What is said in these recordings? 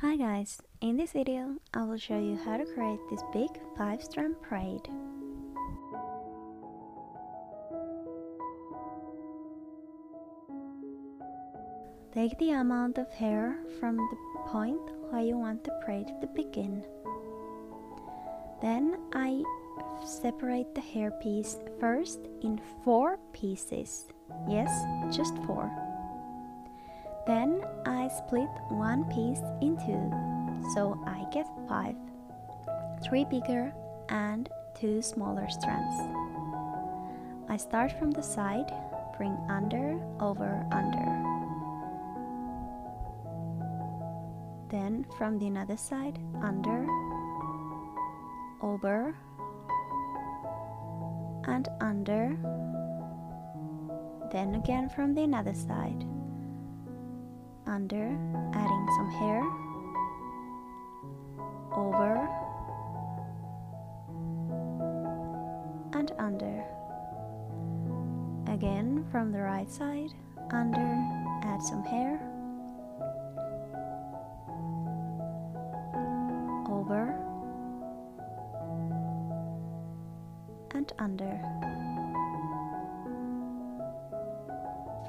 Hi guys, in this video I will show you how to create this big 5 strand braid. Take the amount of hair from the point where you want the braid to begin. Then I separate the hair piece first in 4 pieces. Yes, just 4. Then I split one piece in two, so I get five. Three bigger and two smaller strands. I start from the side, bring under, over, under. Then from the other side, under, over, and under. Then again from the other side under, adding some hair, over, and under. Again from the right side, under, add some hair, over, and under.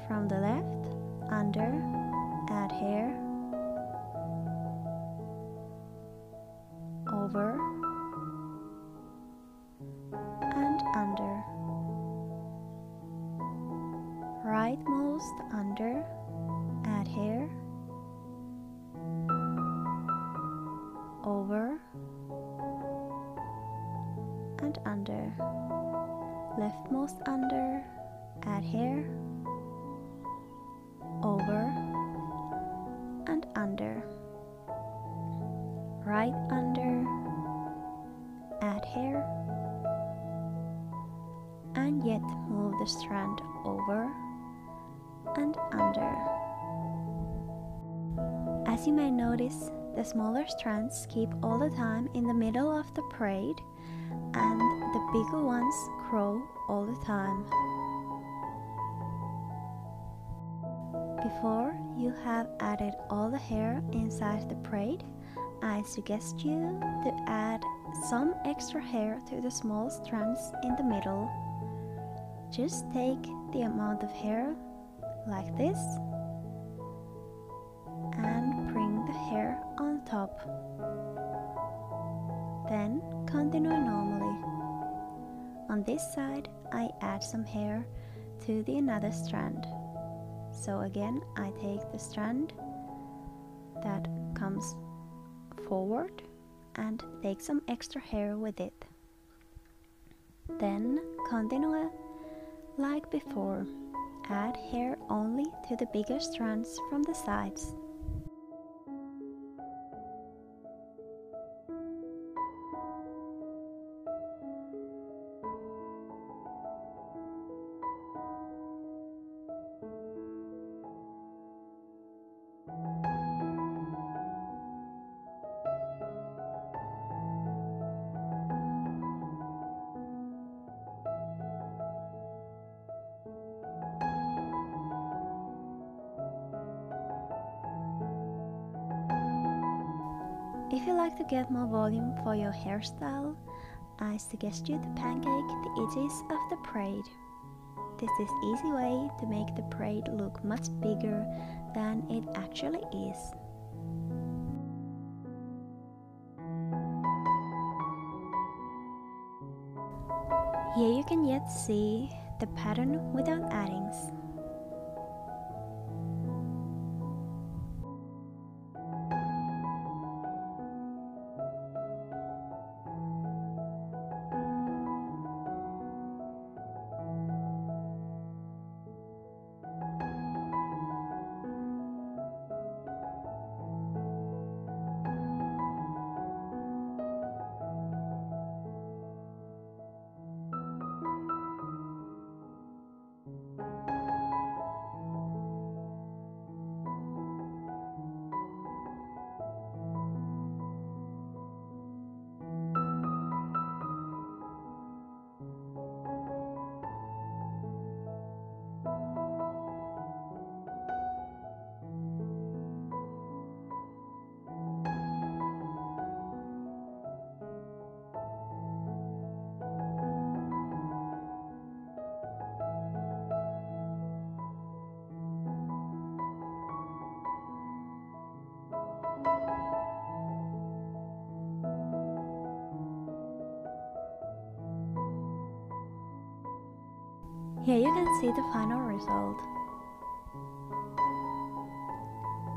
From the left, under, hair over and under. Rightmost under add hair over and under. Leftmost under add hair over under, right under, add hair, and yet move the strand over and under. As you may notice, the smaller strands keep all the time in the middle of the braid and the bigger ones grow all the time. Before you have added all the hair inside the braid, I suggest you to add some extra hair to the small strands in the middle. Just take the amount of hair like this and bring the hair on top. Then continue normally. On this side, I add some hair to the another strand. So again, I take the strand that comes forward and take some extra hair with it. Then continue like before. Add hair only to the bigger strands from the sides. If you like to get more volume for your hairstyle, I suggest you to pancake the edges of the braid. This is easy way to make the braid look much bigger than it actually is. Here you can yet see the pattern without addings. Here you can see the final result.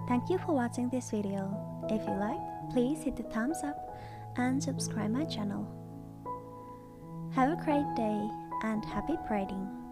Thank you for watching this video. If you liked, please hit the thumbs up and subscribe my channel. Have a great day and happy braiding!